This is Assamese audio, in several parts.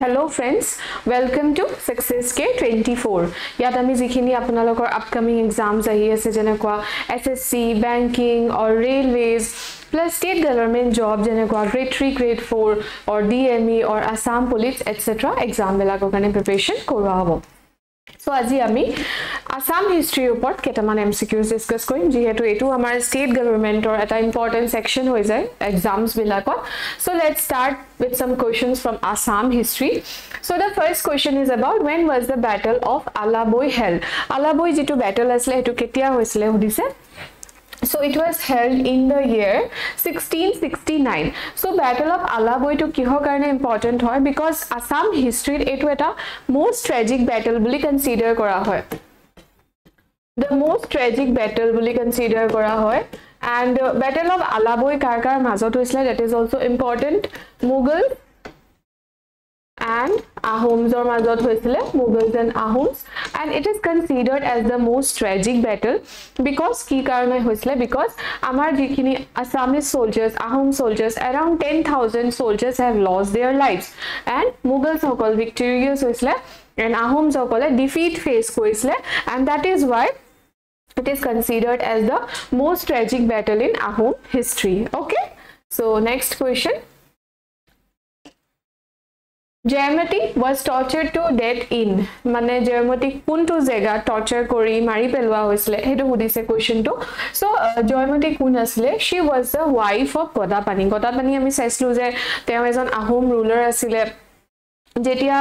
Hello' friends welcome to success K twenty four ইয়াত আমি যিখিনি আপোনালোকৰ আপকামিং এক্সামছ আহি আছে যেনেকুৱা S S C banking or railways plus state government job যেনেকুৱা grade three grade four or D M E or Assam police etcetera এক্সামবিলাকৰ কাৰণে প্ৰিপেৰেশ্যন কৰোৱা হ'ব চ' আজি আমি আছাম হিষ্ট্ৰীৰ ওপৰত কেইটামান এম চি কিউজ ডিছকাছ কৰিম যিহেতু এইটো আমাৰ ষ্টেট গভৰ্ণমেণ্টৰ এটা ইম্পৰ্টেণ্ট ছেকশ্যন হৈ যায় এক্সামছবিলাকত so' let start with some questions from Assam history so' the first question is about when was the battle of Alaboi held Alaboi যিটো বেটল আছিলে সেইটো কেতিয়া হৈছিলে সুধিছে? So it was held in the year 1669. So Battle of Alaboi to kiho karne important hoy because Assam history etu eta most tragic battle buli consider kora hoy. The most tragic battle buli consider kora hoy. And uh, Battle of Alaboi kar kar mazot hoisle that is also important. Mughal and Ahoms or Mazot Hoisle, Mughals and Ahoms, and it is considered as the most tragic battle because ki karane hoisle? Because Amar Jikhini Assamese soldiers, Ahom soldiers, around 10,000 soldiers have lost their lives, and Mughals Hokol victorious hoisle, and Ahoms Hokol defeat face hoisle, and that is why it is considered as the most tragic battle in Ahom history. Okay, so next question. Joymoti was torture to death in মানে জয়মতীক কোনটো জেগাত টৰ্চাৰ কৰি মাৰি পেলোৱা হৈছিলে সেইটো সুধিছে কুৱেশ্যনটো চ' জয়মতী কোন আছিলে? She was the wife of Gadapani Gadapani আমি চাইছিলোঁ যে তেওঁ এজন আহোম ৰুলাৰ আছিলে। যেতিয়া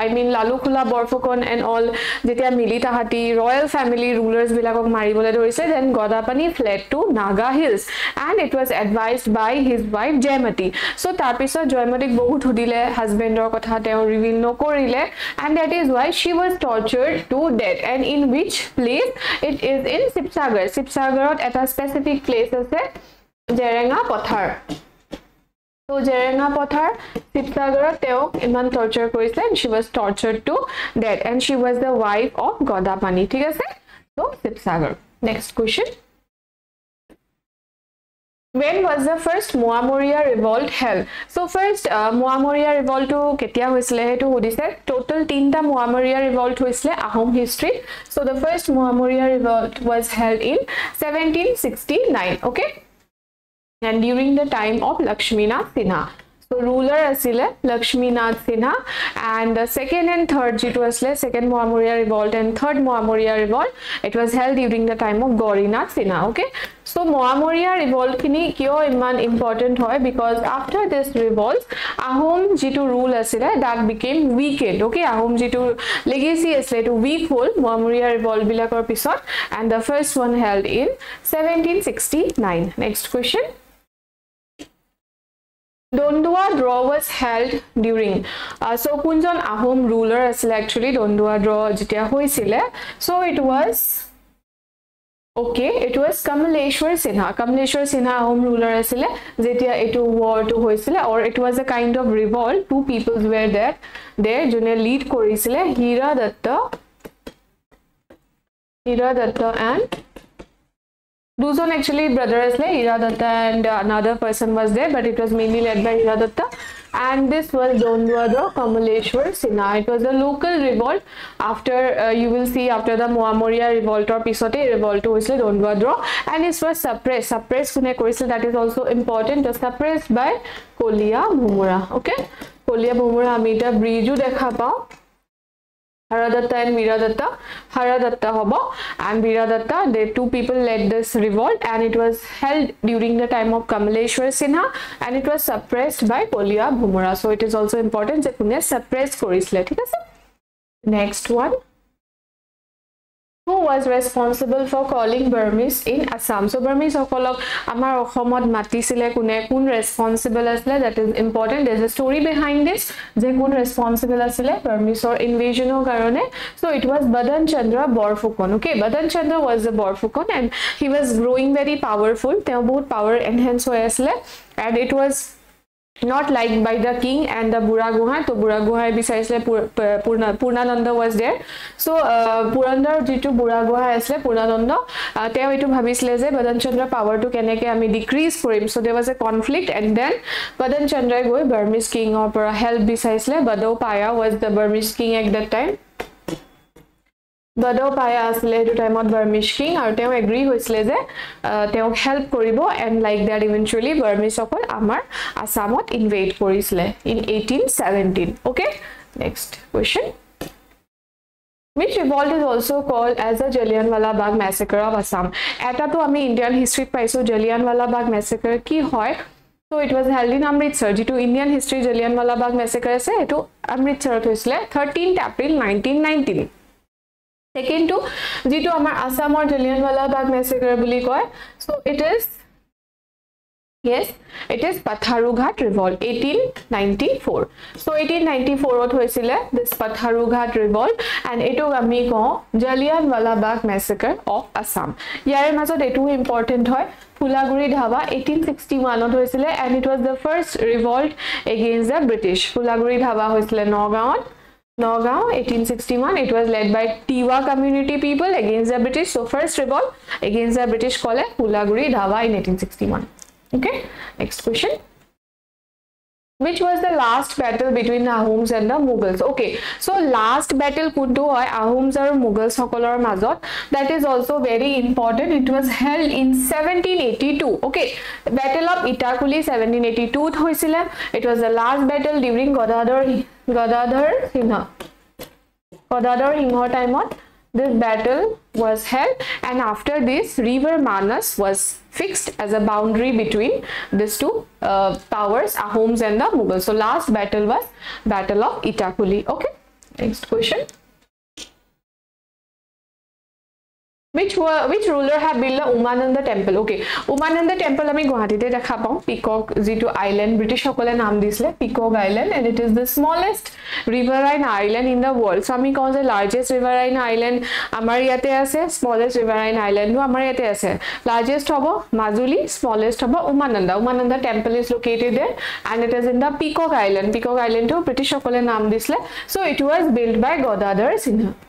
I mean Laluksola Borphukan and all যেতিয়া মিলি তাহাঁতি ৰয়েল ফেমিলি ৰুলাৰ্ছবিলাকক মাৰিবলৈ ধৰিছে then Gadapani fled to Naga hills and it was advised by his wife Joymoti so' তাৰপিছত জয়মতীক বহুত সুধিলে হাজবেণ্ডৰ কথা তেওঁ ৰিভিল নকৰিলে and that is why she was tortured to death and in which place it is in Sivasagar শিৱসাগৰত এটা স্পেচিফিক প্লেচ আছে জেৰেঙা পথাৰ So Jerenga Pothar, Sipsagarot Teok Iman torture Koisle and she was tortured to death and she was the wife of Godapani. ঠিক আছে? Next question. When was the first Muamoria revolt held? So first uh, Muamoria revolt to কেতিয়া হৈছিলে হেতু সুধিছে total তিনটা Muamoria revolt হৈছিলে Ahom history. So the first Muamoria revolt was held in 1769. Okay? And during the time of Lakshminath Sinha. So ruler asile Lakshminath Sinha. And the second and third jitu asle second Muamoria revolt and third Muamoria revolt it was held during the time of Gaurinath Sinha okay? So Muamoria revolt kini kyo iman important hoy? Because after this revolt Ahom jitu rule asile that became weakened okay? Ahom jitu legacy asle to weak hole Muamoria revolt bilakor pisot. And the first one held in 1769 next question Dondua draw was held during. Uh, so Kunjon Ahom ruler asile actually Dondua draw jitia hoisile. So it was okay. It was Kamaleshwar Sinha. Kamaleshwar Sinha Ahom ruler asile jitia etu war to hoisile or it was a kind of revolt. Two peoples were there. There june lead korisile Hira Datta, Hira And actually brother asle Hira and another person was there but it was mainly led by Hira and this was Dondwadra Kamaleshwar Sinha. It was a local revolt after uh, you will see after the Muamoria revolt or Pisote revolt hoisle Dondwadra and it was suppressed. Suppressed korisle that is also important. Suppressed by Kolia Bhumura. Okay? Kolia Bhumura ami eta bridge dekha pao. Haradatta and Viradatta. Haradatta hobo and Viradatta, the two people led this revolt and it was held during the time of Kamaleshwar Sinha and it was suppressed by Kolia Bhumura. So it is also important that Pune suppressed Korisle. Next one. Who was responsible for calling Burmese in Assam? So Burmese okolok amar Ohomod matisile kune kun responsible asle that is important. There's a story behind this. Je kun responsible or invasion o karone. So it was Badan Chandra Borfukon. Okay, Badan Chandra was the Borfukon and he was growing very powerful. They both power enhance asle and it was not liked by the king and the Bura Guhai. So Bura Guhai besides Purna Purnananda was there. So uh, Purandar jitu Bura Guhai asle Purnananda. Uh, teo itu bhabisle je Badan Chandra power to keneke ami decrease for him. So there was a conflict and then Badan Chandra goi Burmese king or help besides le Bado Paya was the Burmese king at that time. বদৌ পাই আছিলে সেইটো টাইমত বাৰ্মিছ কিং আৰু তেওঁ এগ্ৰী হৈছিলে যে তেওঁক হেল্প কৰিব এণ্ড লাইক দেট ইভেঞ্চুৱেলি বাৰ্মিছসকল আমাৰ আছামত ইনভেইট কৰিছিলে in eighteen seventeen okay next question which revolt is also called as the Jallianwala Bagh massacre of Assam. এটাতো আমি ইণ্ডিয়ান হিষ্ট্ৰীত পাইছোঁ Jallianwala Bagh massacre কি হয়? So it was held in Amritsar যিটো Indian history Jallianwala Bagh massacre আছে সেইটো অমৃতসৰত হৈছিলে thirteenth April nineteen nineteen Second to Jito Amar Assam or Jallianwala Bagh massacre Bully Koi. So it is yes, it is Patharughat revolt 1894. So 1894 what was this Patharughat revolt and it was Jallianwala Bagh massacre of Assam. Yare mazo de two important hoy. Pulaguri Dhaba 1861 and it was the first revolt against the British. Pulaguri Dhaba was Nagaon. Nagaon 1861 it was led by Tiwa community people against the British. So first revolt against the British called Pulaguri Dhaba in 1861 okay next question which was the last battle between the Ahoms and the Mughals? Okay so last battle kuntu hoy Ahoms or Mughals sokolor mazot that is also very important. It was held in 1782 okay battle of Itakuli 1782 hoisile it was the last battle during Godadar Gadadhar Sinha Gadadhar Sinha time this battle was held and after this river Manas was fixed as a boundary between these two uh, powers Ahoms and the Mughals. So last battle was battle of Itakuli. Okay, next question. Which were which ruler have built the Umananda temple? Okay Umananda temple আমি গুৱাহাটীতে দেখা পাওঁ। পিকক যিটো আইলেণ্ড ব্ৰিটিছসকলে নাম দিছিলে peacock island and it is the smallest riverine island in the world so' আমি কওঁ যে লাৰ্জেষ্ট ৰিভাৰাইন আইলেণ্ড আমাৰ ইয়াতে আছে স্মলেষ্ট ৰিভাৰাইন আইলেণ্ডো আমাৰ ইয়াতে আছে। লাৰ্জেষ্ট হ'ব মাজুলী স্মলেষ্ট হ'ব Umananda Umananda temple is located there and it is in the peacock island peacock আইলেণ্ডটো ব্ৰিটিছসকলে নাম দিছিলে। So' it was build by Gadadhar Sinha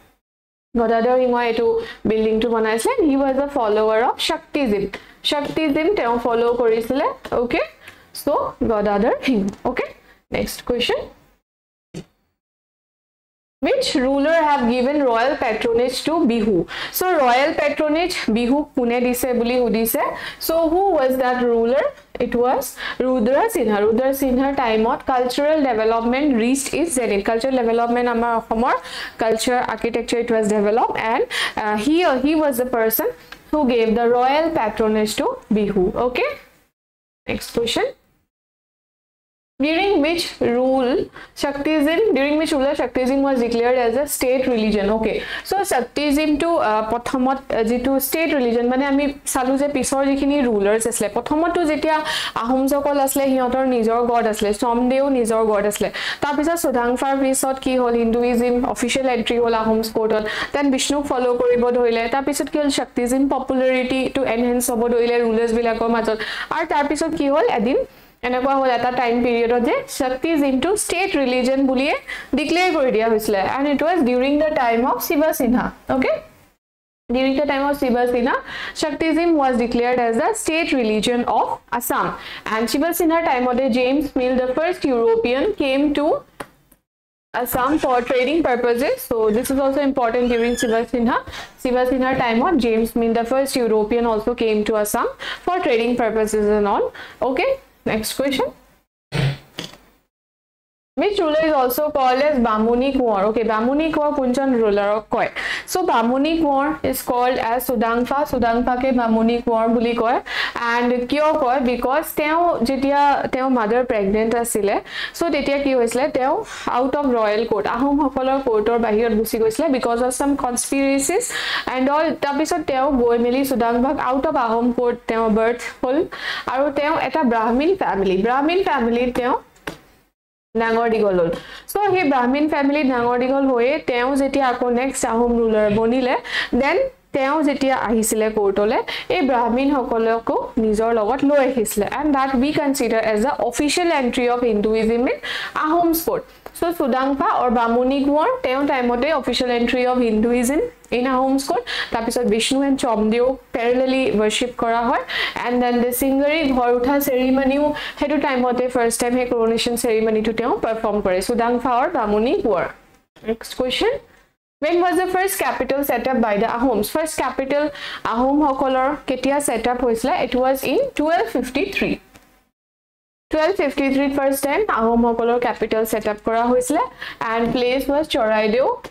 Gadadhar সিংহই এইটো বিল্ডিংটো বনাইছিলে he was a follower of Shaktism শক্তিজিম তেওঁ ফ'ল' কৰিছিলে okay so' Gadadhar Singha okay next question which ruler have given royal patronage to bihu so royal patronage bihu kune dise buli hudise so who was that ruler it was Rudra Sinha. Rudra Sinha time out cultural development reached its zenith. Cultural development, our culture, architecture, it was developed and uh, here uh, he was the person who gave the royal patronage to Bihu. Okay. Next question. During which rule Shaktizim, during which ruler Shaktizim was declared as a state religion. Okay, so Shaktizim to Pothamot jitu state religion, মানে আমি চালো যে পিছৰ যিখিনি rulers আছিলে প্ৰথমতো যেতিয়া আহোমসকল আছিলে সিহঁতৰ নিজৰ গড আছিলে চমদেও নিজৰ গড আছিলে। তাৰপিছত চুধাংফাৰ পিছত কি হ'ল? হিন্দুইজিম অফিচিয়েল এণ্ট্ৰি হ'ল আহোমছ কোৰ্টত দেন বিষ্ণুক ফ'ল' কৰিব ধৰিলে। তাৰপিছত কি হ'ল? শক্তিজিম পপুলাৰিটিটো এনহেঞ্চ হ'ব ধৰিলে ৰুলাৰ্ছবিলাকৰ মাজত। আৰু তাৰপিছত কি হ'ল? এদিন এনেকুৱা হ'ল এটা টাইম পিৰিয়ডত যে শক্তিজ ইনটু ষ্টেট ৰিলিজন বুলিয়ে ডিক্লেয়াৰ কৰি দিয়া হৈছিলে and it was during the time of Shiva Singha okay During the time of Shiva Sinha, Shaktism was declared as the state religion of Assam. And Shiva Sinha time of the James Mill, the first European, came to Assam for trading purposes. So this is also important during Shiva Sinha. Shiva Sinha time of James Mill, the first European, also came to Assam for trading purposes and all. Okay. Next question. Which ruler is also called as Bamuni Kuar? Okay, Bamuni Kuar Kunchan ruler of Koi. So Bamuni Kuar is called as Sudangfa. Sudangfa ke Bamuni Kuar buli koi. And kyo koi because teo jitia teo mother pregnant asile. So tetia ki hoisle teo out of royal court. Ahom hokolor court or bahir busi hoisle because of some conspiracies and all. Tapisot teo goi mili Sudangfa out of Ahom court teo birth hol. Aru teo eta Brahmin family. Brahmin family teo ডাঙৰ দীঘল হ'ল। চ' সেই ব্ৰাহ্মীণ ফেমিলিত ডাঙৰ দীঘল হৈয়ে তেওঁ যেতিয়া আকৌ নেক্সট আহোম ৰুলাৰ বনিলে দেন তেওঁ যেতিয়া আহিছিলে কোৰ্টলৈ এই ব্ৰাহ্মীণসকলকো নিজৰ লগত লৈ আহিছিলে। And that we consider as a official entry of Hinduism in Ahom sport so' Sudangpha or Bamuni Konwar তেওঁ টাইমতে official entry of Hinduism in Ahom school তাৰপিছত Vishnu and Chomdeu parallelly worship কৰা হয়। এণ্ড দেন দ্য চিংগাৰী ঘৰ উঠা চেৰিমনিও সেইটো টাইমতে ফাৰ্ষ্ট টাইম সেই কৰনেশ্যন চেৰিমনিটো তেওঁ পাৰফৰ্ম কৰে। Sudangpha or Bamuni Konwar next question When was the first capital set up by the Ahoms? First capital Ahom Hokolor Ketia set up was it was in 1253. 1253 first time Ahom Hokolor capital set up kora hoisle and place was Choraideo.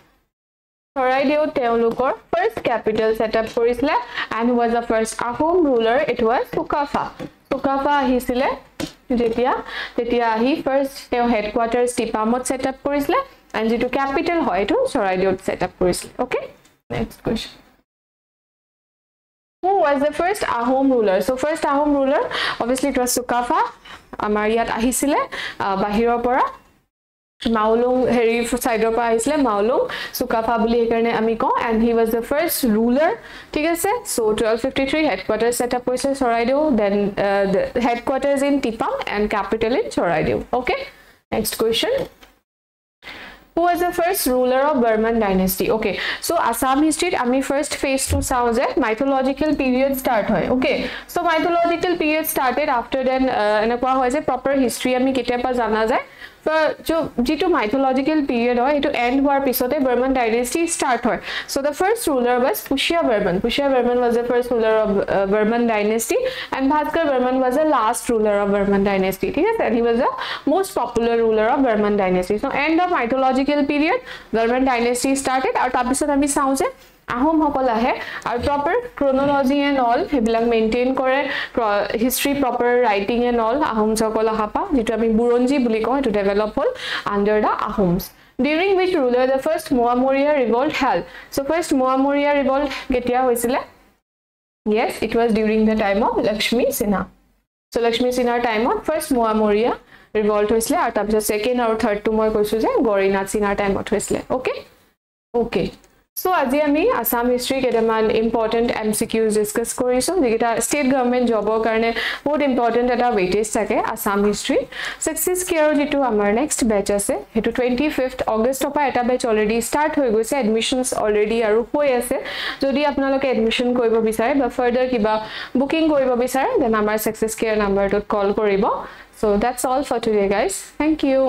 Choraideo Teolukor first capital set up korisle and was the first Ahom ruler. It was Sukafa. Sukafa hisile. Jetia, Jetia he first headquarters Tipamot set up korisle. And যিটো কেপিটেল হয় এইটো চৰাইদেউত ছেট আপ কৰিছিলে okay next question who was the first ahom ruler? So first ahom ruler obviously it was sukafa আমাৰ ইয়াত আহিছিলে বাহিৰৰ পৰা। মাউলুং হেৰি চাইডৰ পৰা আহিছিলে মাউলুং চুকাফা বুলি সেইকাৰণে আমি কওঁ and he was the first ruler ঠিক আছে? So' twelve fifty three headquarter set up কৰিছে Charaideo then headquarters in Tipam and capital in Charaideo okay next question who was the first ruler of Burman dynasty? Okay, so Assam history, ami first phase to sounds a mythological period start hoy. Okay, so mythological period started after then, uh, and a proper history, ami kite pa jana jai. যিটো মাইথলজিকেল পিৰিয়ড হয় সেইটো এণ্ড হোৱাৰ পিছতে বৰ্মন ডাইনেষ্টি ষ্টাৰ্ট হয়। So' the first ruler was Pushya Varman Pushya Varman was the first ruler of Varman dynasty and Bhaskar Varman was the last ruler of Varman dynasty ঠিক আছে he was the most popular ruler of Varman dynasty so' and of mythological period Varman dynasty started আৰু তাৰপিছত আমি চাওঁ যে আহোমসকল আহে আৰু প্ৰপাৰ ক্ৰনলজি এণ্ড অল সেইবিলাক মেইনটেইন কৰে history proper writing and all আহোমসকল অহা পা যিটো আমি বুৰঞ্জী বুলি কওঁ সেইটো ডেভেলপ হ'ল under the Ahoms. During which ruler the first Moamoria revolt held so' first Moamoria revolt কেতিয়া হৈছিলে? Yes it was during the time of Lakshmi Sinha so' Lakshmi সিনহাৰ টাইমত ফাৰ্ষ্ট মোৱামৰীয়া ৰিভল্ট হৈছিলে আৰু তাৰপিছত ছেকেণ্ড আৰু থাৰ্ডটো মই কৈছোঁ যে গৌৰীনাথ সিনহাৰ টাইমত হৈছিলে। অ'কে অ'কে সো আজি আমি আসাম হিষ্ট্ৰী কেইটামান important M C Qs discuss কৰিছোঁ যিকেইটা ষ্টেট গভৰ্ণমেণ্ট জবৰ কাৰণে বহুত ইম্পৰ্টেণ্ট এটা ৱেইটেজ থাকে আসাম হিষ্ট্ৰী ছাকচেছ কেয়াৰৰ যিটো আমাৰ নেক্সট বেচ আছে সেইটো টুৱেণ্টি ফিফ্থ অগষ্টৰ পৰা এটা বেচ অলৰেডি ষ্টাৰ্ট হৈ গৈছে এডমিশ্যনছ অলৰেডি আৰু হৈ আছে যদি আপোনালোকে এডমিশ্যন কৰিব বিচাৰে বা ফাৰ্ডাৰ কিবা বুকিং কৰিব বিচাৰে দেন আমাৰ ছাকচেছ কেয়াৰ নাম্বাৰটোত কল কৰিব so' that's all for today guys thank you